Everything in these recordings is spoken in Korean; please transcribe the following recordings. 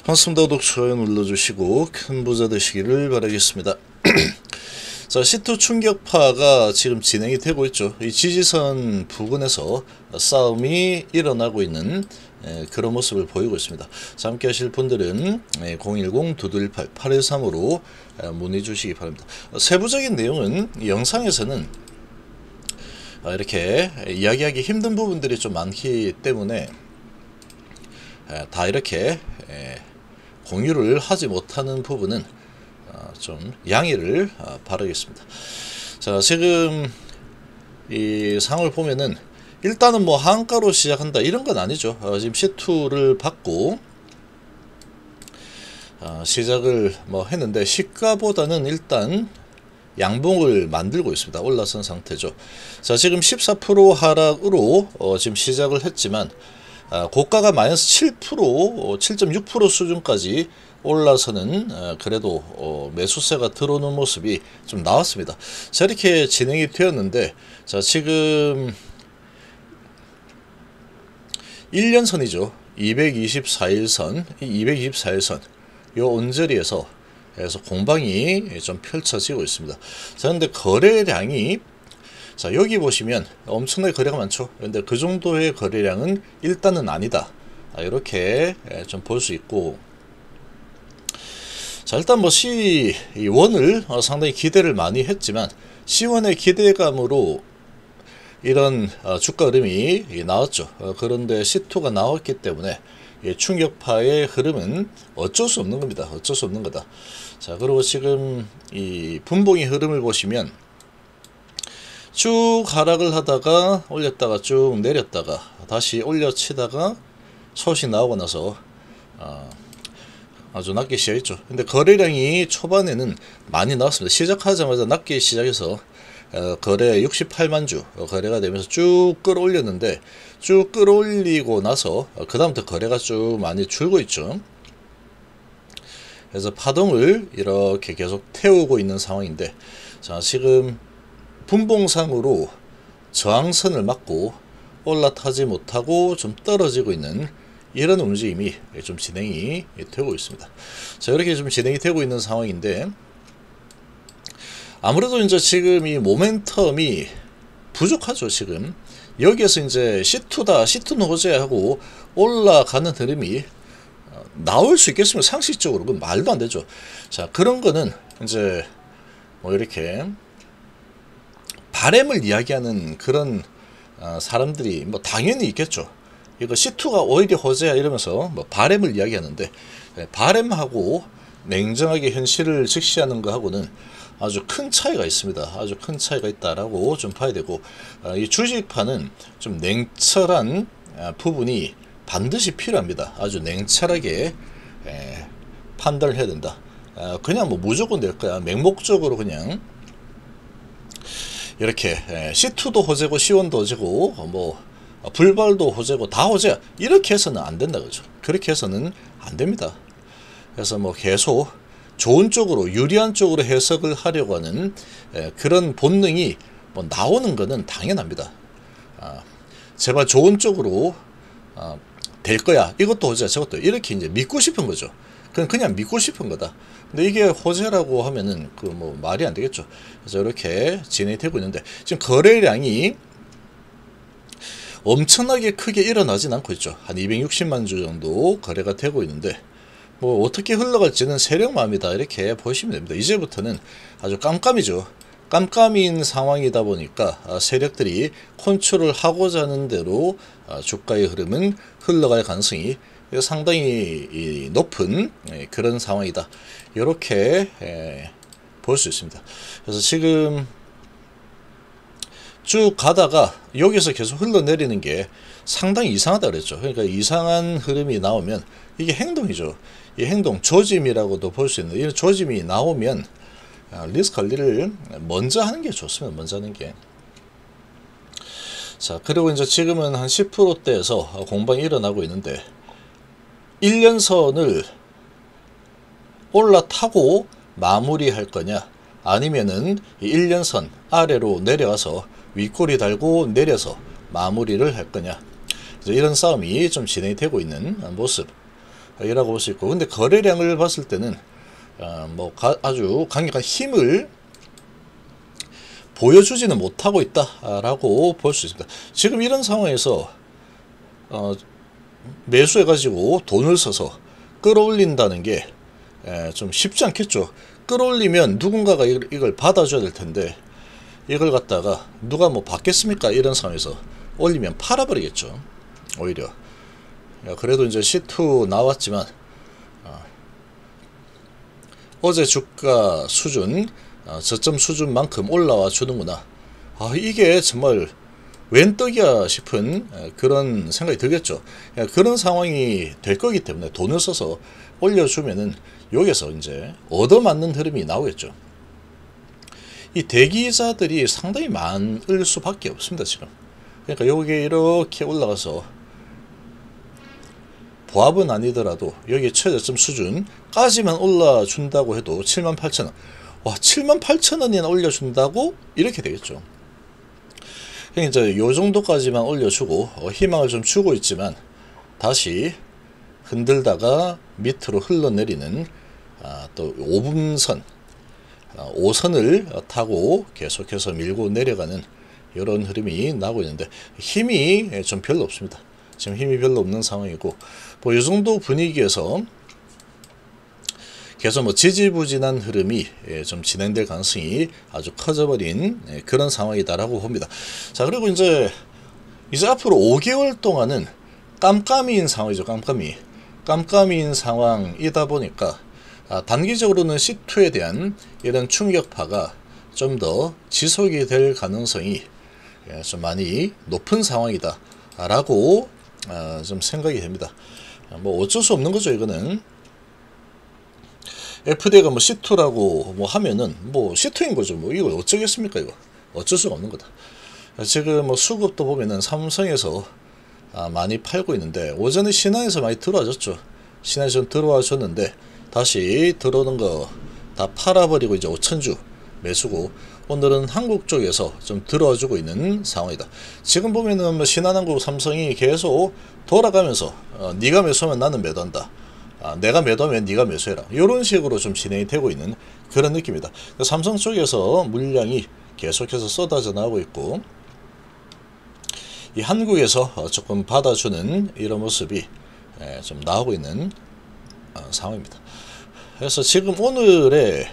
반갑습니다. 구독, 좋아요 눌러주시고 큰 부자 되시기를 바라겠습니다. 자, 시투 충격파가 지금 진행이 되고 있죠. 이 지지선 부근에서 싸움이 일어나고 있는 에, 그런 모습을 보이고 있습니다. 자, 함께 하실 분들은 010-2218-813으로 문의 주시기 바랍니다. 세부적인 내용은 이 영상에서는 아, 이렇게 이야기하기 힘든 부분들이 좀 많기 때문에 에, 다 이렇게 에, 공유를 하지 못하는 부분은 어, 좀 양해를 어, 바라겠습니다. 자, 지금 이 상을 보면은 일단은 뭐 한가로 시작한다 이런 건 아니죠. 어, 지금 C2를 받고 어, 시작을 뭐 했는데 시가보다는 일단 양봉을 만들고 있습니다. 올라선 상태죠. 자, 지금 14% 하락으로 어, 지금 시작을 했지만 아, 고가가 마이너스 7% 7.6% 수준까지 올라서는 어, 그래도 어, 매수세가 들어오는 모습이 좀 나왔습니다. 자 이렇게 진행이 되었는데 자 지금 1년선이죠. 224일선, 224일선 요 언저리에서 그래서 공방이 좀 펼쳐지고 있습니다. 자 근데 거래량이 자 여기 보시면 엄청나게 거래가 많죠. 근데 그 정도의 거래량은 일단은 아니다. 아, 이렇게 예, 좀볼 수 있고. 자 일단 뭐 C1을 어, 상당히 기대를 많이 했지만 C1의 기대감으로 이런 어, 주가 흐름이 나왔죠. 어, 그런데 C2가 나왔기 때문에 충격파의 흐름은 어쩔 수 없는 겁니다. 어쩔 수 없는 거다. 자 그리고 지금 이 분봉의 흐름을 보시면 쭉 하락을 하다가 올렸다가 쭉 내렸다가 다시 올려치다가 소식 나오고 나서 어, 아주 낮게 시작했죠. 근데 거래량이 초반에는 많이 나왔습니다. 시작하자마자 낮게 시작해서 어, 거래 68만 주 어, 거래가 되면서 쭉 끌어올렸는데 쭉 끌어올리고 나서 어, 그 다음부터 거래가 쭉 많이 줄고 있죠. 그래서 파동을 이렇게 계속 태우고 있는 상황인데 자 지금 분봉상으로 저항선을 맞고 올라타지 못하고 좀 떨어지고 있는 이런 움직임이 좀 진행이 되고 있습니다. 자, 이렇게 좀 진행이 되고 있는 상황인데 아무래도 이제 지금 이 모멘텀이 부족하죠, 지금. 여기에서 이제 C2다, C2는 호재하고 올라가는 흐름이 어, 나올 수 있겠습니까? 상식적으로. 그 말도 안 되죠. 자, 그런 거는 이제 뭐 이렇게 바램을 이야기하는 그런 어, 사람들이 뭐 당연히 있겠죠. 이거 C2가 오히려 호재야 이러면서 뭐 바램을 이야기하는데 예, 바램하고 냉정하게 현실을 직시하는 거하고는 아주 큰 차이가 있습니다. 아주 큰 차이가 있다라고 좀 봐야 되고 어, 이 주식판은 좀 냉철한 아, 부분이 반드시 필요합니다. 아주 냉철하게 예, 판단을 해야 된다. 어, 그냥 뭐 무조건 될 거야. 맹목적으로 그냥 이렇게 C2도 호재고 C1도 호재고 뭐 불발도 호재고 다 호재야. 이렇게 해서는 안 된다 그죠? 그렇게 해서는 안 됩니다. 그래서 뭐 계속 좋은 쪽으로 유리한 쪽으로 해석을 하려고 하는 그런 본능이 뭐 나오는 것은 당연합니다. 아, 제발 좋은 쪽으로 아, 될 거야. 이것도 호재야. 저것도. 이렇게 이제 믿고 싶은 거죠 그냥 그냥 믿고 싶은 거다. 근데 이게 호재라고 하면은 그 뭐 말이 안 되겠죠. 그래서 이렇게 진행이 되고 있는데 지금 거래량이 엄청나게 크게 일어나진 않고 있죠. 한 260만 주 정도 거래가 되고 있는데 뭐 어떻게 흘러갈지는 세력마음이다 이렇게 보시면 됩니다. 이제부터는 아주 깜깜이죠. 깜깜인 상황이다 보니까 아, 세력들이 컨트롤 하고자 하는 대로 아, 주가의 흐름은 흘러갈 가능성이 상당히 높은 예, 그런 상황이다. 이렇게 예, 볼수 있습니다. 그래서 지금 쭉 가다가 여기서 계속 흘러내리는 게 상당히 이상하다 그랬죠. 그러니까 이상한 흐름이 나오면 이게 행동이죠. 이 행동 조짐이라고도 볼 수 있는 이런 조짐이 나오면 아, 리스크 관리를 먼저 하는 게 좋습니다. 먼저 하는 게. 자, 그리고 이제 지금은 한 10%대에서 공방이 일어나고 있는데 1년선을 올라타고 마무리할 거냐? 아니면은 1년선 아래로 내려와서 윗꼬리 달고 내려서 마무리를 할 거냐? 이런 싸움이 좀 진행이 되고 있는 모습. 이라고 볼 수 있고. 근데 거래량을 봤을 때는 어, 뭐 가, 아주 강력한 힘을 보여주지는 못하고 있다라고 볼 수 있습니다. 지금 이런 상황에서 어, 매수해가지고 돈을 써서 끌어올린다는 게 좀 쉽지 않겠죠. 끌어올리면 누군가가 이걸, 받아줘야 될 텐데 이걸 갖다가 누가 뭐 받겠습니까? 이런 상황에서 올리면 팔아버리겠죠. 오히려. 그래도 이제 C2 나왔지만 어, 제 주가 수준 어, 저점 수준만큼 올라와 주는구나. 아 이게 정말 웬 떡이야 싶은 그런 생각이 들겠죠. 그런 상황이 될 거기 때문에 돈을 써서 올려주면은 여기서 이제 얻어맞는 흐름이 나오겠죠. 이 대기자들이 상당히 많을 수밖에 없습니다 지금. 그러니까 여기 이렇게 올라가서 보합은 아니더라도 여기 최저점 수준까지만 올라준다고 해도 7만 8천 원. 와 7만 8천 원이나 올려준다고 이렇게 되겠죠. 그러니까 이제 요 정도까지만 올려주고 어, 희망을 좀 주고 있지만 다시 흔들다가 밑으로 흘러내리는 아, 또 5분선, 아, 5선을 타고 계속해서 밀고 내려가는 이런 흐름이 나고 있는데 힘이 좀 별로 없습니다. 지금 힘이 별로 없는 상황이고 뭐이 정도 분위기에서 계속 뭐 지지부진한 흐름이 예, 좀 진행될 가능성이 아주 커져버린 예, 그런 상황이다라고 봅니다. 자 그리고 이제 이제 앞으로 5개월 동안은 깜깜이인 상황이죠. 깜깜이 깜깜이인 상황이다 보니까 아, 단기적으로는 C2에 대한 이런 충격파가 좀 더 지속이 될 가능성이 예, 좀 많이 높은 상황이다 라고 아, 좀 생각이 됩니다. 뭐 어쩔 수 없는 거죠 이거는 FD가 뭐 C2라고 뭐 하면은 뭐 C2인 거죠 뭐 이거 어쩌겠습니까 이거 어쩔 수가 없는 거다 지금 뭐 수급도 보면은 삼성에서 아, 많이 팔고 있는데 오전에 신한에서 많이 들어와줬죠 신한에서 좀 들어와 줬는데 다시 들어오는 거 다 팔아버리고 이제 5천주 매수고 오늘은 한국 쪽에서 좀 들어주고 있는 상황이다. 지금 보면은 뭐 신한항공, 삼성이 계속 돌아가면서 어, 네가 매수하면 나는 매도한다. 아, 내가 매도하면 네가 매수해라. 이런 식으로 좀 진행이 되고 있는 그런 느낌이다. 삼성 쪽에서 물량이 계속해서 쏟아져 나오고 있고 이 한국에서 어, 조금 받아주는 이런 모습이 예, 좀 나오고 있는 어, 상황입니다. 그래서 지금 오늘의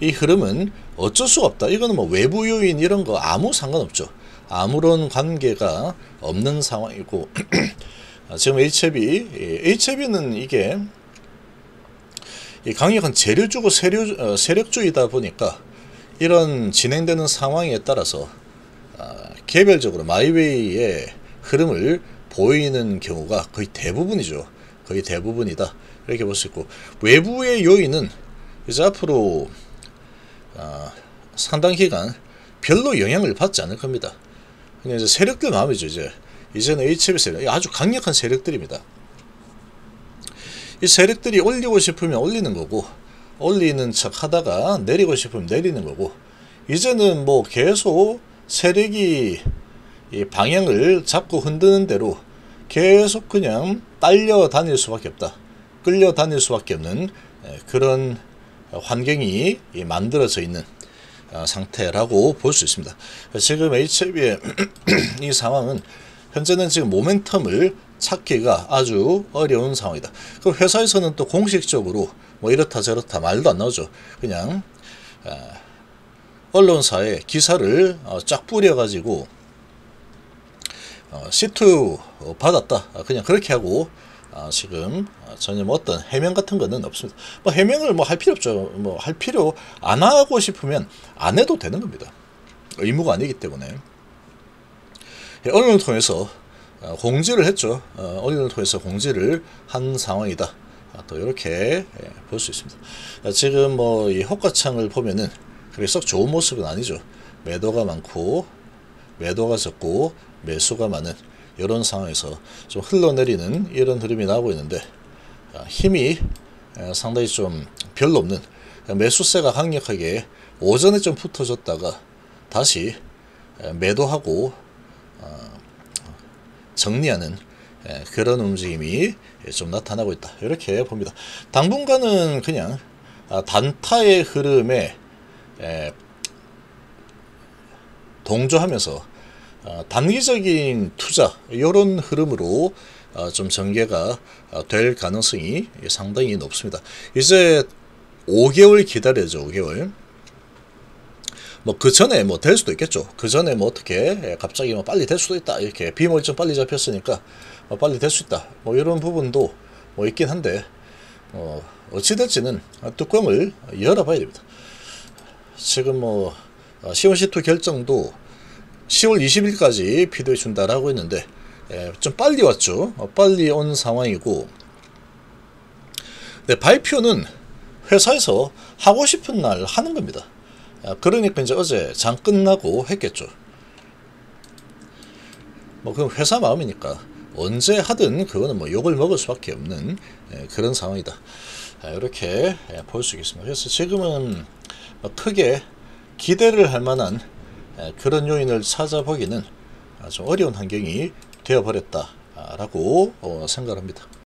이 흐름은 어쩔 수가 없다. 이거는 뭐 외부 요인 이런 거 아무 상관없죠. 아무런 관계가 없는 상황이고 지금 HB, HB는 이게 강력한 재료주고 세력, 어, 세력주의다 보니까 이런 진행되는 상황에 따라서 아, 개별적으로 마이웨이의 흐름을 보이는 경우가 거의 대부분이죠. 거의 대부분이다. 이렇게 볼 수 있고 외부의 요인은 이제 앞으로 어, 상당 기간 별로 영향을 받지 않을 겁니다. 그냥 이제 세력들 마음이죠. 이제 이제는 HB 세력 아주 강력한 세력들입니다. 이 세력들이 올리고 싶으면 올리는 거고 올리는 척 하다가 내리고 싶으면 내리는 거고 이제는 뭐 계속 세력이 이 방향을 잡고 흔드는 대로 계속 그냥 딸려 다닐 수밖에 없다. 끌려 다닐 수밖에 없는 그런 환경이 만들어져 있는 어, 상태라고 볼 수 있습니다. 지금 HB의 이 상황은 현재는 지금 모멘텀을 찾기가 아주 어려운 상황이다. 그 회사에서는 또 공식적으로 뭐 이렇다 저렇다 말도 안 나오죠. 그냥 어, 언론사에 기사를 어, 쫙 뿌려가지고 C2 받았다. 그냥 그렇게 하고 아, 지금 전혀 뭐 어떤 해명 같은 거는 없습니다. 뭐 해명을 뭐 할 필요 없죠. 뭐 할 필요 안 하고 싶으면 안 해도 되는 겁니다. 의무가 아니기 때문에 예, 언론을 통해서 어, 공지를 했죠. 어, 언론을 통해서 공지를 한 상황이다. 아, 또 이렇게 예, 볼수 있습니다. 아, 지금 뭐 이 호가창을 보면은 그게 썩 좋은 모습은 아니죠. 매도가 많고 매도가 적고 매수가 많은 이런 상황에서 좀 흘러내리는 이런 흐름이 나오고 있는데 아, 힘이 상당히 좀 별로 없는 매수세가 강력하게 오전에 좀 붙어졌다가 다시 매도하고 어, 정리하는 예, 그런 움직임이 좀 나타나고 있다. 이렇게 봅니다. 당분간은 그냥 아, 단타의 흐름에 예, 동조하면서 어, 단기적인 투자 이런 흐름으로 어, 좀 전개가 어, 될 가능성이 상당히 높습니다. 이제 5개월 기다려야죠. 5개월. 뭐 그 전에 뭐 될 수도 있겠죠. 그 전에 뭐 어떻게 예, 갑자기 뭐 빨리 될 수도 있다. 이렇게 비몰 좀 빨리 잡혔으니까 뭐 빨리 될 수 있다. 뭐 이런 부분도 뭐 있긴 한데 어 어찌 될지는 뚜껑을 열어봐야 됩니다. 지금 뭐 어, 시원 시투 결정도 10월 20일까지 피드해 준다라고 했는데 예, 좀 빨리 왔죠. 어, 빨리 온 상황이고 네, 발표는 회사에서 하고 싶은 날 하는 겁니다. 아, 그러니까 이제 어제 장 끝나고 했겠죠. 뭐 그럼 회사 마음이니까 언제 하든 그거는 뭐 욕을 먹을 수밖에 없는 예, 그런 상황이다. 아, 이렇게 예, 볼수 있겠습니다. 그래서 지금은 뭐 크게 기대를 할 만한 예, 그런 요인을 찾아보기는 아주 어려운 환경이 되어버렸다라고 어, 생각합니다.